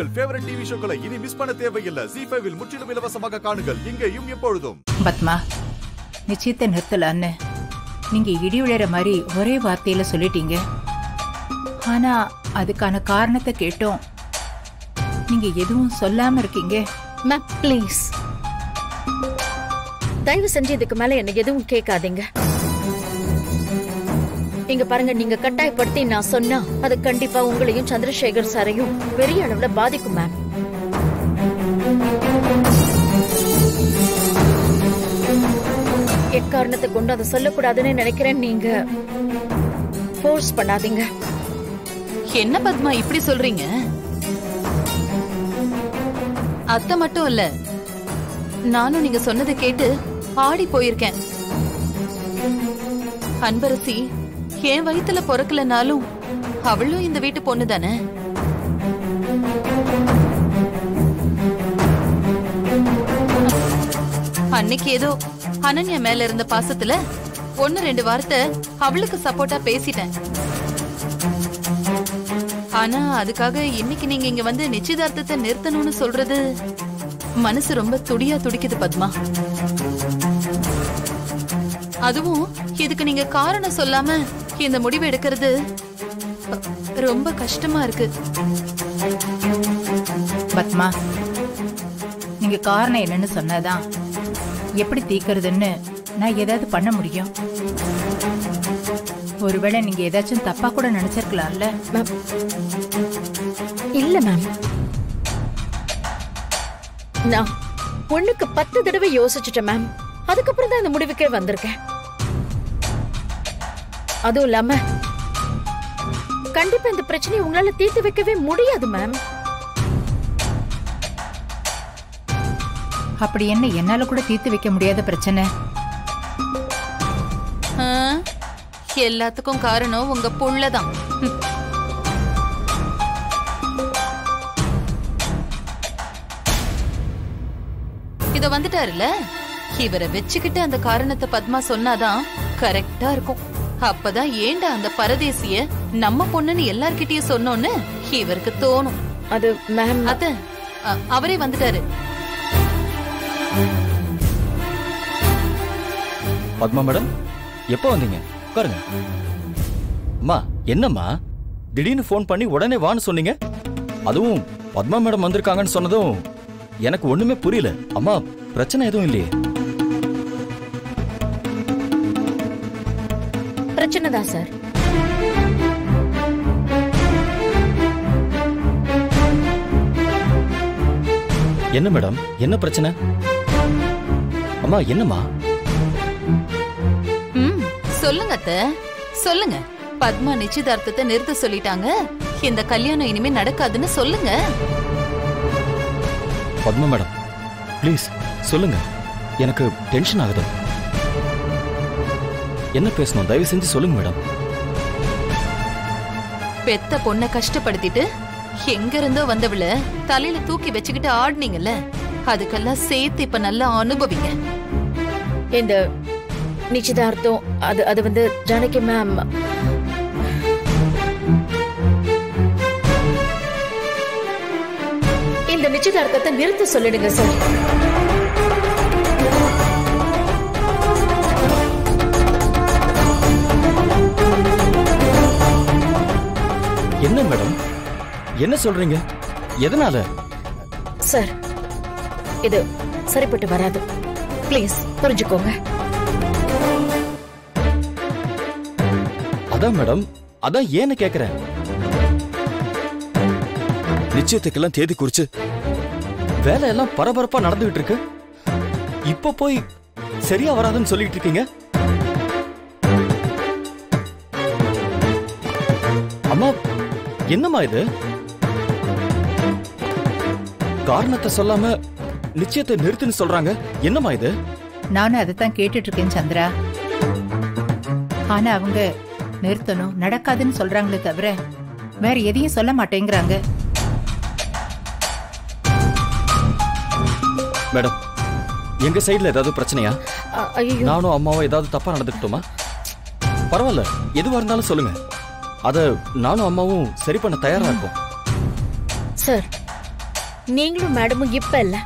உங்கள் favourite TV ஷோக்களை இனி miss பண்ண தேவையில்லை. ஜி ஃபைவில் முற்றிலும் இலவசமாக காணுங்கள். இங்கேயும் எப்பொழுதும். பத்மா நிச்சயத்தை நிறுத்தலான்னு நீங்க இடி விழுற மாதிரி ஒரே வார்த்தையில சொல்லிட்டீங்க. ஆனா அதுக்கான காரணத்தை கேட்டோம். நீங்க எதுவும் சொல்லாம இருக்கீங்க. மேம் ப்ளீஸ் தயவு செஞ்சு இதுக்கு மேல என்ன எதுவும் கேட்காதீங்க. இங்க பாருங்க நீங்க கட்டாயப்படுத்தி நான் சொன்னா அது கண்டிப்பா உங்களையும் சந்திரசேகர் சாரையும் பெரிய அளவுல பாதிக்கும் மேம் எக்காரணத்தை கொண்டு அதை சொல்லக்கூடாதுன்னு நினைக்கிறேன். நீங்க ஃபோர்ஸ் பண்ணாதீங்க. என்ன பத்மா இப்படி சொல்றீங்க? அத்தை மட்டும் இல்ல நானும் நீங்க சொன்னதை கேட்டு ஆடி போயிருக்கேன். அன்பரசி என் வயித்துல பிறக்கலனாலும் அவளும் இந்த வீட்டு பொண்ணு தானே? அன்னைக்கு ஏதோ அனன்யா மேல இருந்த பாசத்துல ஒன்னு ரெண்டு வார்த்தை அவளுக்கு சப்போர்ட்டா பேசிட்டேன். ஆனா அதுக்காக இன்னைக்கு நீங்க இங்க வந்து நிச்சயதார்த்தத்தை நிறுத்தணும்னு சொல்றது மனசு ரொம்ப துடியா துடிக்குது பத்மா. அதுவும் இதுக்கு நீங்க காரணம் சொல்லாம இந்த முடிவு எடுக்கிறது ரொம்ப கஷ்டமா இருக்கு. பத்மா நீங்க காரணம் என்னன்னு சொன்னாதான் எப்படி தீக்கிறதுன்னு நான் ஏதாவது பண்ண முடியும். ஒருவேளை நீங்க ஏதாச்சும் தப்பா கூட நினைச்சிருக்கலாம்ல? மேம் இல்ல மேம். நான் பொண்ணுக்கு பத்து தடவை யோசிச்சுட்டேன் மேம். அதுக்கப்புறம் தான் இந்த முடிவுக்கே வந்திருக்கேன். அதுவும் இல்லாம கண்டிப்பா இந்த பிரச்சனையை உங்களால தீர்த்து வைக்கவே முடியாது மேம் அப்படி என்ன என்னால கூட தீர்த்து வைக்க முடியாத பிரச்சனை? எல்லாத்துக்கும் காரணம் உங்க புள்ளதான். இத வந்துட்டாருல இவரை வச்சுக்கிட்டு அந்த காரணத்தை பத்மா சொன்னாதான் கரெக்டா இருக்கும். அப்பதான் ஏண்டா அந்த பரதேசிய நம்ம பொண்ணுன்னு எல்லார்கிட்டயும் சொன்னோன்னு இவருக்கு தோணும். அது மேம் அத்த அ, அவரே வந்துட்டாரு. பத்மா மேடம் எப்போ வந்தீங்க? உட்காருங்க. அம்மா என்னம்மா? திடீர்னு ஃபோன் பண்ணி உடனே வான்னு சொன்னீங்க? அதுவும் பத்மா மேடம் வந்திருக்காங்கன்னு சொன்னதும் எனக்கு ஒண்ணுமே புரியல. அம்மா பிரச்சனை எதுவும் இல்லையே. பிரச்சனை தான் சார். என்ன மேடம்? என்ன பிரச்சனை? அம்மா என்னம்மா? ம் சொல்லுங்க அத்த. சொல்லுங்க. பத்மா நிச்சயதார்த்தத்தை நிறுத்த சொல்லிட்டாங்க. இந்த கல்யாணம் இனிமே நடக்காதுன்னு சொல்லுங்க. பத்மா மேடம் ப்ளீஸ் சொல்லுங்க. எனக்கு டென்ஷன் ஆகுது. என்ன பேசணும்? தயவு செஞ்சு சொல்லுங்க மேடம். பெத்த பொண்ண கஷ்டப்படுத்திட்டு எங்க இருந்தோ வந்தவள தலையில தூக்கி வச்சுக்கிட்டு ஆடுனீங்கல்ல அதுக்கெல்லாம் சேர்த்து இப்ப நல்லா அனுபவிங்க. இந்த நிச்சயதார்த்தம் அது அது வந்து ஜானகி மேம். இந்த நிச்சயதார்த்தத்தை நிறுத்த சொல்லிடுங்க சார். என்ன மேடம்? என்ன சொல்றீங்க? எதனால? சார் இது சரிப்பட்டு வராது. ப்ளீஸ் புரிஞ்சுக்கோங்க. அதான் மேடம் அதான் ஏன்னு கேக்குறேன். நிச்சயத்துக்கெல்லாம் தேதி குறிச்சு. வேலை எல்லாம் பரபரப்பா நடந்துகிட்டு இருக்கு. இப்ப போய் சரியா வராதுன்னு சொல்லிட்டு இருக்கீங்க? என்னம்மா இது? காரணத்தை சொல்லாம நிச்சயத்தை நிறுத்துன்னு சொல்றாங்க. என்னம்மா இது? நானும் அதை தான் கேட்டுட்டு இருக்கேன் சந்திரா. ஆனா அவங்க நிறுத்தணும் நடக்காதுன்னு சொல்றாங்களே தவிர வேற எதையும் சொல்ல மாட்டேங்கிறாங்க. மேடம் எங்க சைடுல ஏதாவது பிரச்சனையா? நானும் அம்மாவும் ஏதாவது தப்பா நடந்துக்கிட்டோமா? பரவாயில்ல எதுவா இருந்தாலும் சொல்லுங்க. அத நானும் அம்மாவும் சரி பண்ண தயாரா இருக்கோம். சார் நீங்களும் மேடமும் இப்ப இல்ல.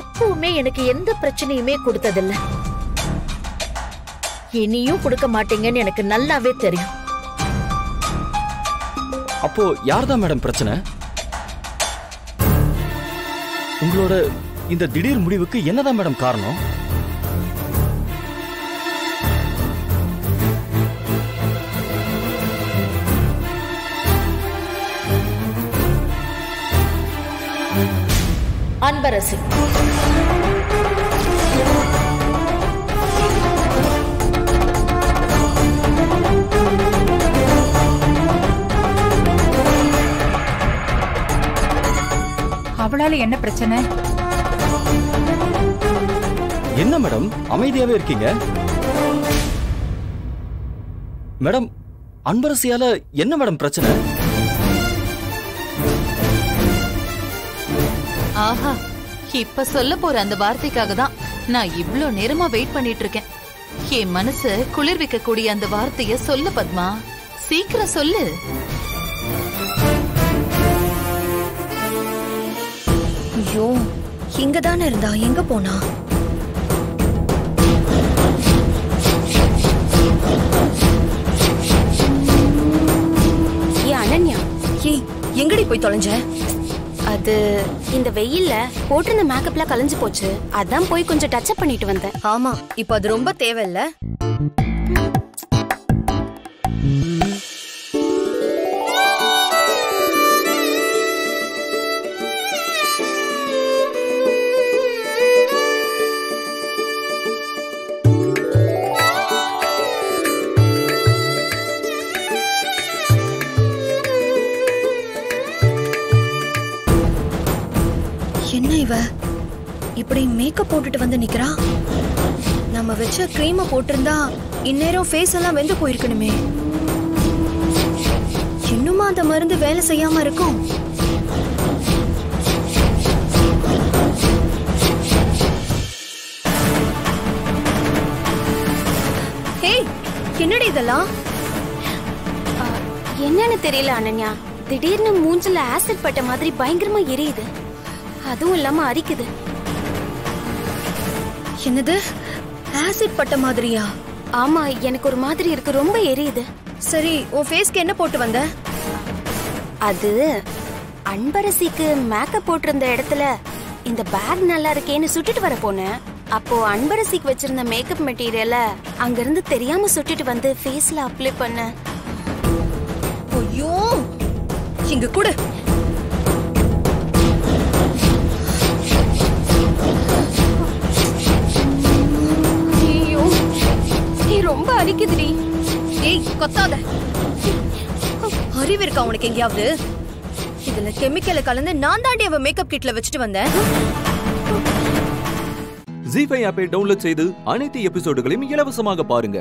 எப்பவுமே எனக்கு எந்த பிரச்சனையுமே கொடுத்ததில்ல. இனியும் கொடுக்க மாட்டீங்கன்னு எனக்கு நல்லாவே தெரியும். அப்போ யார்தான் மேடம் பிரச்சனை? உங்களோட இந்த திடீர் முடிவுக்கு என்னதான் மேடம் காரணம்? அன்பரசி. அவளால என்ன பிரச்சனை? என்ன மேடம்? அமைதியாவே இருக்கீங்க? மேடம் அன்பரசியால என்ன மேடம் பிரச்சனை? ஆஹா இப்ப சொல்ல போற அந்த வார்த்தைக்காக தான் நான் இவ்ளோ நேரமா வெயிட் பண்ணிட்டு இருக்கேன். என் மனசு குளிர்விக்க கூடிய அந்த வார்த்தைய சொல்லு பத்மா. சீக்கிரம் சொல்லு. ஐயோ இங்க தானே இருந்தா? எங்க போனா? ஏ அனன்யா ஏய் எங்கடி போய் தொலைஞ்ச? அது இந்த வெயில்ல போட்டிருந்த மேக்கப்லாம் கலைஞ்சு போச்சு. அதான் போய் கொஞ்சம் டச் அப் பண்ணிட்டு வந்தேன். ஆமா இப்ப அது ரொம்ப தேவையில்ல. மேக்கப் போட்டுட்டு வந்து நிக்கிறா? நம்ம வச்ச க்ரீமை போட்டிருந்தா இந்நேரம் ஃபேஸ் எல்லாம் வெந்து போயிருக்கணுமே. இன்னுமா அந்த மருந்து வேலை செய்யாம இருக்கும்? என்னடி இதெல்லாம்? ஆ, என்னன்னு தெரியல அனன்யா. திடீர்னு மூஞ்சில ஆசிட் பட்ட மாதிரி பயங்கரமா எரியுது. அதுவும் இல்லாம அரிக்குது. என்னது? ஆசிட் பட்ட மாதிரியா? ஆமா எனக்கு ஒரு மாதிரி இருக்கு ரொம்ப எரியுது. சரி உன் ஃபேஸ்க்கு என்ன போட்டு வந்த? அது அன்பரசிக்கு மேக்கப் போட்டிருந்த இடத்துல இந்த பேக் நல்லா இருக்கேன்னு சுட்டுட்டு வர போனேன். அப்போ அன்பரசிக்கு வச்சிருந்த மேக்கப் மெட்டீரியல அங்கிருந்து தெரியாம சுட்டுட்டு வந்து ஃபேஸ்ல அப்ளை பண்ணேன். ஐயோ! இங்க கூட. நீ ரொம்ப அடிக்குதுடி. ஏய் கொத்தாத. அறிவு இருக்கா உனக்கு எங்கேயாவது? இதுல கெமிக்கலை கலந்து நான் தாண்டி அவ மேக்கப் கிட்ல வச்சுட்டு வந்தேன். ஜி ஃபைவ் ஆப்பை டவுன்லோட் செய்து அனைத்து எபிசோடுகளையும் இலவசமாக பாருங்க.